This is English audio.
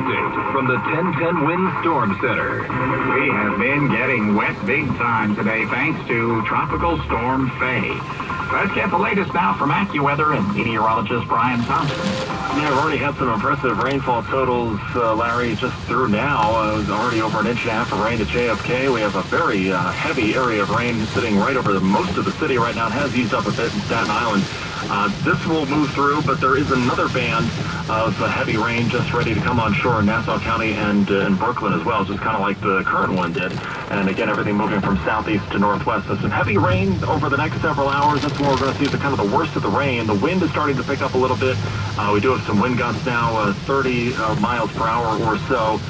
update from the 1010 WINS Storm Center. We have been getting wet big time today thanks to Tropical Storm Fay. Let's get the latest now from AccuWeather and meteorologist Brian Thompson. Yeah, we've already had some impressive rainfall totals, uh, Larry, just through now. Uh, it was already over an inch and a half of rain at JFK. We have a very uh, heavy area of rain sitting right over the, most of the city right now. It has eased up a bit in Staten Island. Uh, this will move through, but there is another band of heavy rain just ready to come on shore in Nassau County and uh, in Brooklyn as well, just kind of like the current one did. And again, everything moving from southeast to northwest. So some heavy rain over the next several hours. That's when we're going to see the kind of the worst of the rain. The wind is starting to pick up a little bit. Uh, we do have some wind gusts now, uh, 30 uh, miles per hour or so.